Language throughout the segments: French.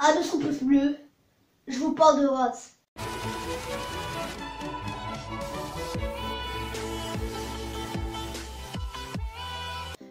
à son pouce bleu, je vous parle de race.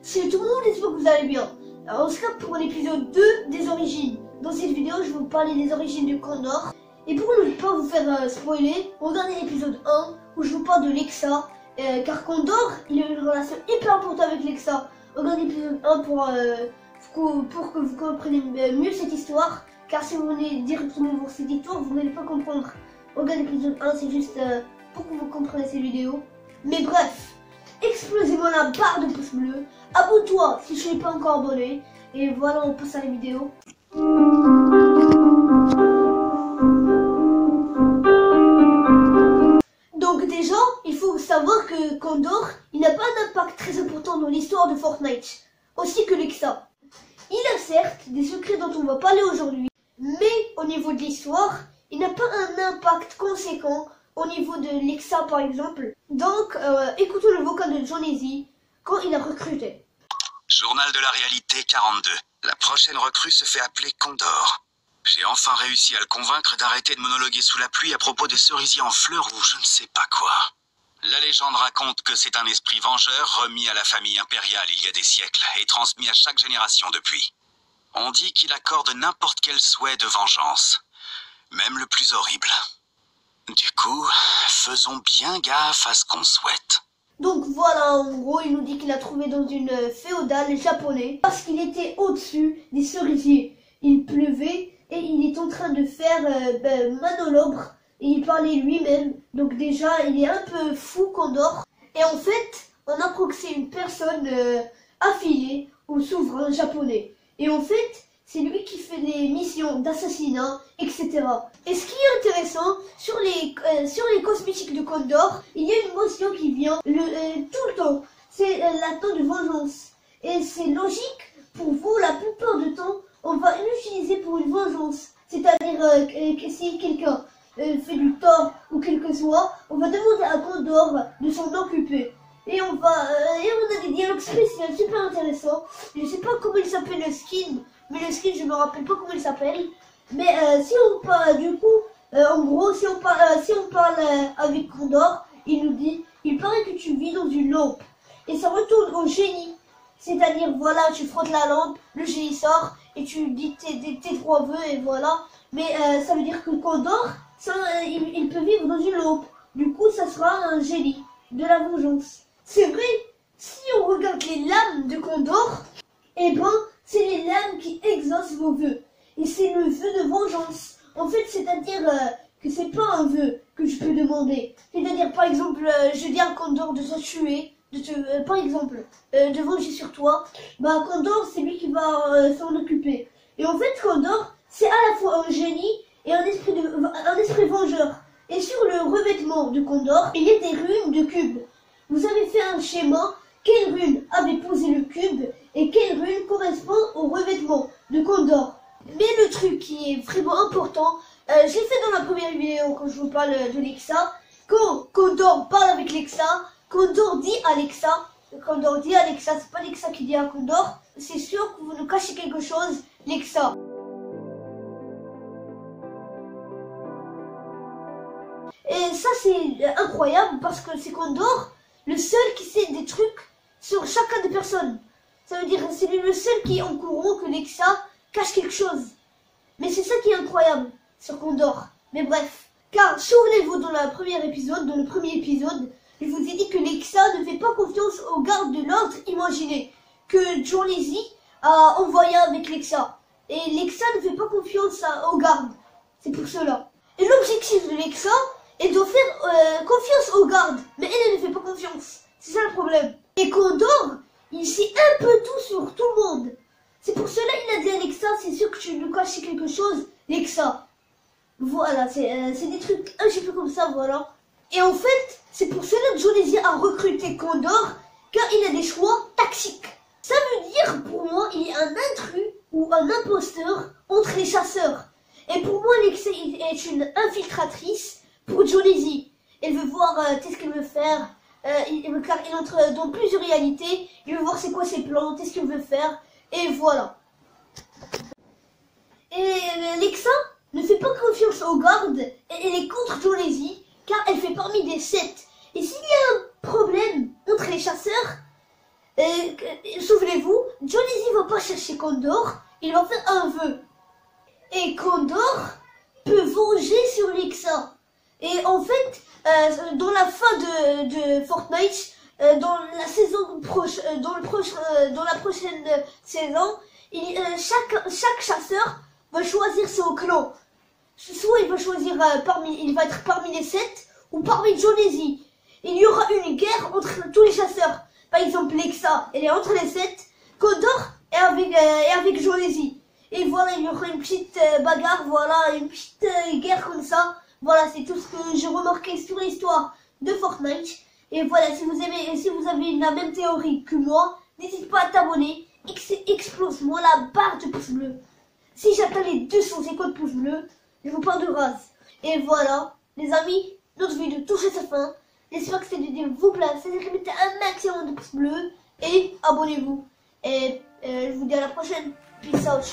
Salut tout le monde, j'espère que vous allez bien. Alors on se capte pour l'épisode 2 des origines. Dans cette vidéo, je vais vous parler des origines du Condor. Et pour ne pas vous faire euh, spoiler, regardez l'épisode 1 où je vous parle de Lexa. Euh, car Condor, il a une relation hyper importante avec Lexa. Regardez l'épisode 1 pour, euh, pour, que vous compreniez mieux cette histoire. Car si vous venez directement voir cette histoire, vous n'allez pas comprendre. Regardez l'épisode 1, c'est juste euh, pour que vous compreniez cette vidéo. Mais bref, explosez-moi la barre de pouce bleu. Abonne-toi si je n'es pas encore abonné. Et voilà, on passe à la vidéo. Donc déjà, il faut savoir que Condor, il n'a pas un impact très important dans l'histoire de Fortnite, aussi que Lexa. Il a certes des secrets dont on va parler aujourd'hui, mais au niveau de l'histoire, il n'a pas un impact conséquent au niveau de Lexa par exemple. Donc, euh, écoutons le vocal de Johnny quand il a recruté. Journal de la réalité 42. La prochaine recrue se fait appeler Condor. J'ai enfin réussi à le convaincre d'arrêter de monologuer sous la pluie à propos des cerisiers en fleurs ou je ne sais pas quoi. La légende raconte que c'est un esprit vengeur remis à la famille impériale il y a des siècles et transmis à chaque génération depuis. On dit qu'il accorde n'importe quel souhait de vengeance, même le plus horrible. Du coup, faisons bien gaffe à ce qu'on souhaite. Donc voilà, en gros, il nous dit qu'il a trouvé dans une féodale japonais parce qu'il était au-dessus des cerisiers. Il pleuvait et il est en train de faire euh, ben, manolobre et il parlait lui-même. Donc déjà, il est un peu fou Condor. Et en fait, on apprend que une personne euh, affiliée au souverain japonais. Et en fait, c'est lui qui fait des missions d'assassinat, etc. Et ce qui est intéressant, sur les, euh, sur les cosmétiques de Condor, il y a une motion qui vient le, euh, tout le temps. C'est euh, l'attente de vengeance. Et c'est logique, pour vous, la plupart du temps, on va l'utiliser pour une vengeance. C'est-à-dire que si quelqu'un fait du tort ou quel que soit, on va demander à Condor de s'en occuper. Et on va et on a des dialogues spéciaux super intéressants. Je sais pas comment il s'appelle le skin, mais le skin je me rappelle pas comment il s'appelle. Mais euh, si on parle du coup, euh, en gros, si on parle si on parle avec Condor, il nous dit, il paraît que tu vis dans une lampe et ça retourne au génie. C'est-à-dire, voilà, tu frottes la lampe, le génie sort, et tu dis tes, tes, trois vœux, et voilà. Mais euh, ça veut dire que Condor, il, il, peut vivre dans une lampe. Du coup, ça sera un génie de la vengeance. C'est vrai, si on regarde les lames de Condor, eh ben, c'est les lames qui exaucent vos vœux. Et c'est le vœu de vengeance. En fait, c'est-à-dire euh, que c'est pas un vœu que je peux demander. C'est-à-dire, par exemple, euh, je dis à Condor de se tuer, de te, euh, par exemple, de venger sur toi. Bah, Condor, c'est lui qui va s'en occuper. Et en fait, Condor, c'est à la fois un génie et un esprit, de, un esprit vengeur. Et sur le revêtement de Condor, il y a des runes de cubes. Vous avez fait un schéma, quelle rune avait posé le cube et quelle rune correspond au revêtement de Condor? Mais le truc qui est vraiment important, euh, j'ai fait dans la première vidéo quand je vous parle de Lexa, quand Condor parle avec Lexa, Condor dit Alexa, Condor dit Alexa, c'est pas Lexa qui dit à Condor, c'est sûr que vous nous cachez quelque chose, Lexa. Et ça c'est incroyable parce que c'est Condor le seul qui sait des trucs sur chacun des personnes. Ça veut dire c'est lui le seul qui est en courant que Lexa cache quelque chose. Mais c'est ça qui est incroyable sur Condor. Mais bref. Car souvenez-vous dans le premier épisode, dans le premier épisode, je vous ai dit que Lexa ne fait pas confiance aux gardes de l'ordre imaginé que John a envoyé avec Lexa. Et Lexa ne fait pas confiance aux gardes. C'est pour cela. Et l'objectif de Lexa est de faire euh, confiance aux gardes. Mais elle, elle ne fait pas confiance. C'est ça le problème. Et Condor, il sait un peu tout sur tout le monde. C'est pour cela qu'il a dit à Lexa, c'est sûr que tu nous caches quelque chose, Lexa. Voilà, c'est euh, des trucs un petit peu comme ça, voilà. Et en fait, c'est pour cela que Jonesy a recruté Condor, car il a des choix tactiques. Ça veut dire, pour moi, il a un intrus ou un imposteur entre les chasseurs. Et pour moi, Lexa est une infiltratrice pour Jonesy. Elle veut voir euh, qu'est-ce qu'elle veut faire, euh, il, il entre dans plusieurs réalités, il veut voir c'est quoi ses plans, qu'est-ce qu'il veut faire, et voilà. Et euh, Lexa ne fait pas confiance aux gardes et elle est contre Jonesy car elle fait parmi des sept. Et s'il y a un problème entre les chasseurs, souvenez-vous, Jonesy va pas chercher Condor, il va faire un vœu. Et Condor peut venger sur Lexa. Et en fait, euh, dans la fin de, de Fortnite, euh, dans la saison prochaine, euh, dans le proche, euh, dans la prochaine saison, il, euh, chaque chaque chasseur va choisir son clan. Soit il va choisir euh, parmi, il va être parmi les sept ou parmi Jonesy. Il y aura une guerre entre tous les chasseurs. Par exemple, Lexa, elle est entre les sept. Condor est avec est avec Jonesy. Et voilà, il y aura une petite bagarre, voilà, une petite guerre comme ça. Voilà, c'est tout ce que j'ai remarqué sur l'histoire de Fortnite. Et voilà, si vous aimez, si vous avez la même théorie que moi, n'hésite pas à t'abonner. Ex- Explose-moi la barre de pouces bleus. Si j'atteins les 250 pouces bleus, je vous parle de grâce. Et voilà, les amis, notre vidéo touche à sa fin. J'espère que cette vidéo vous plaît. C'est-à-dire mettez un maximum de pouces bleus et abonnez-vous. Et euh, je vous dis à la prochaine. Peace out.